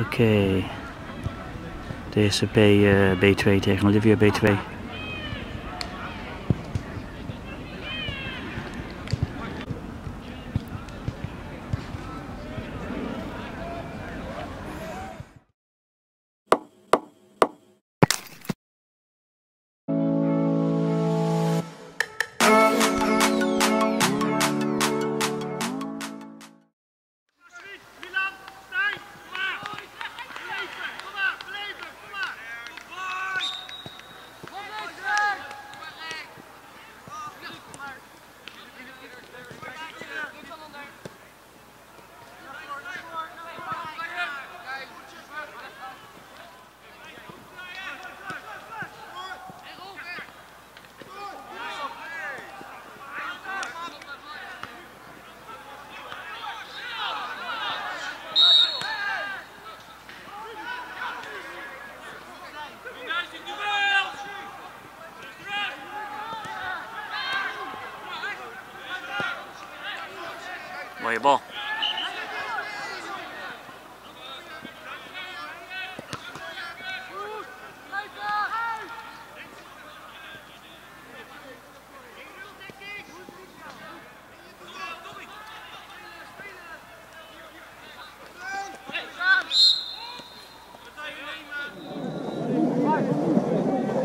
Oké. B, uh, B2 tegen Olivia B2.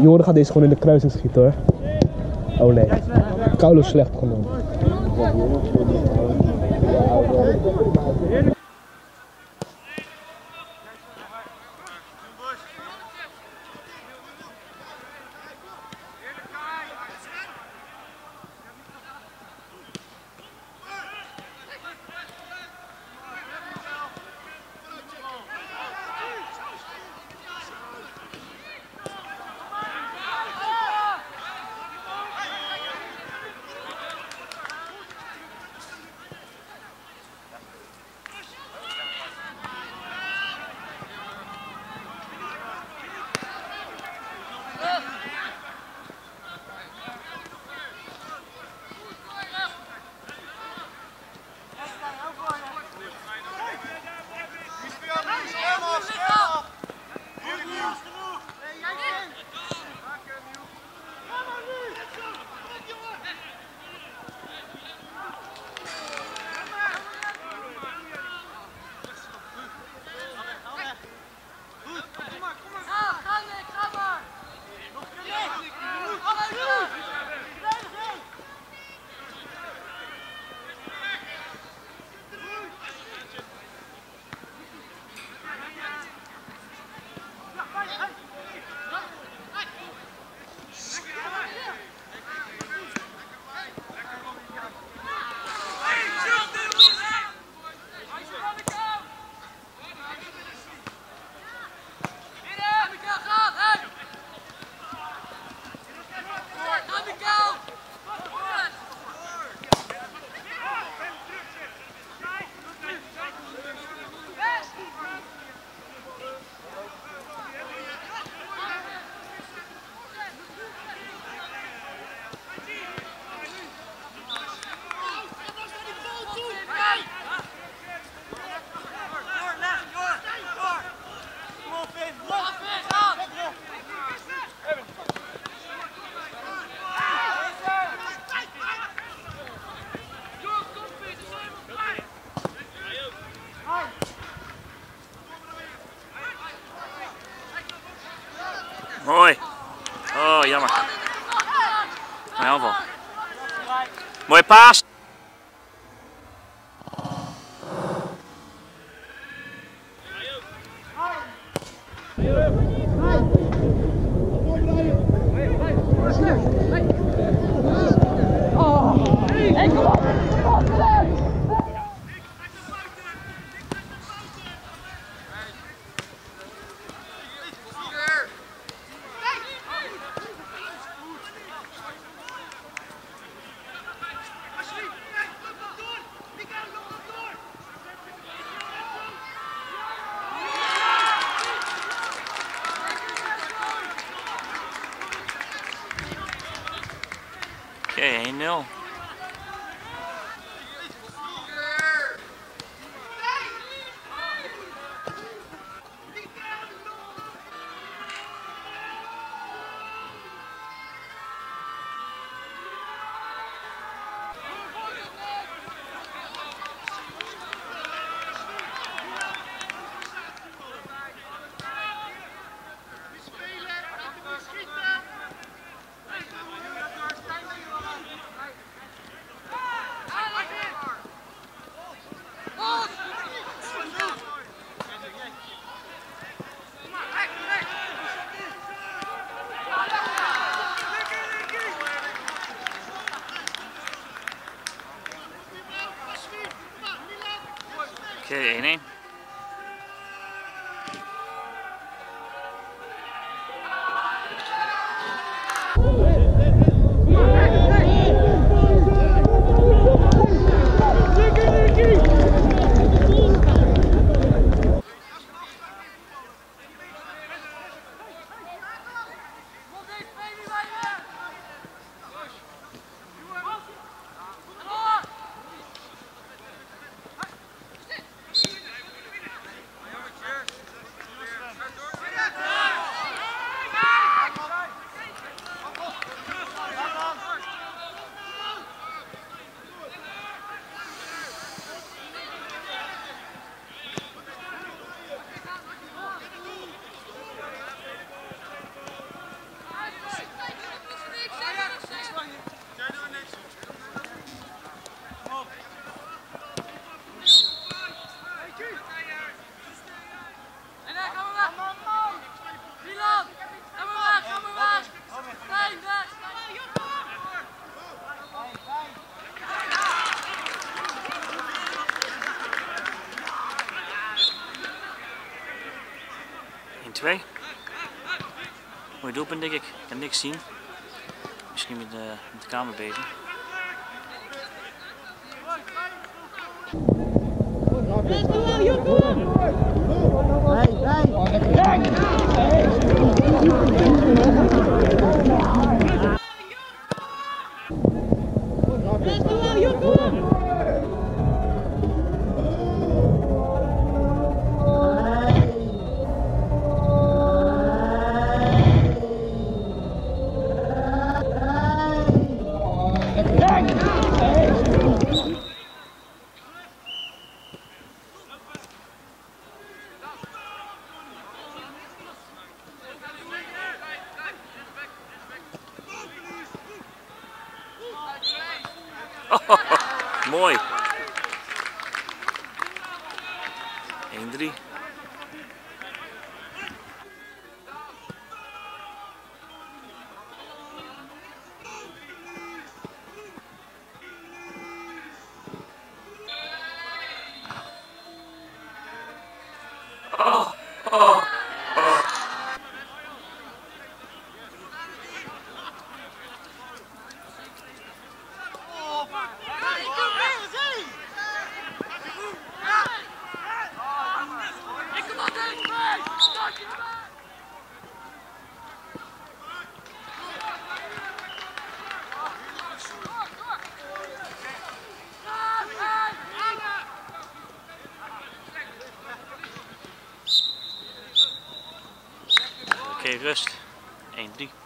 Joren gaat deze gewoon in de kruising schieten hoor. Oh nee. Koulo slecht genomen. Yeah. Oké, 1-0. Ok, Bene. 1-2. Mooi doelpunt denk ik. Ik kan niks zien. Misschien met de, met de kamer beter. Mooi. Indri. Rust. 1-3.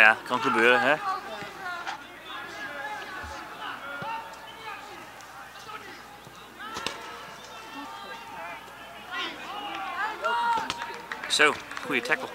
Ja, kan gebeuren, hè? Zo, goede tackle.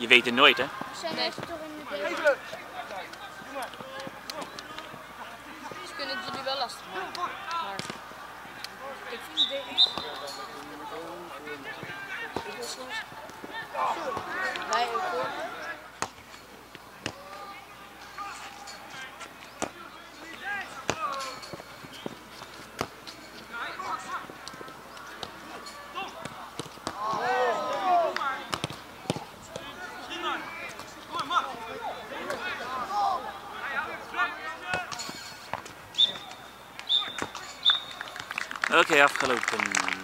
Je weet het nooit, hè? We zijn even toch in de deel. Ze kunnen het jullie wel lastig maken. Oké, afgelopen.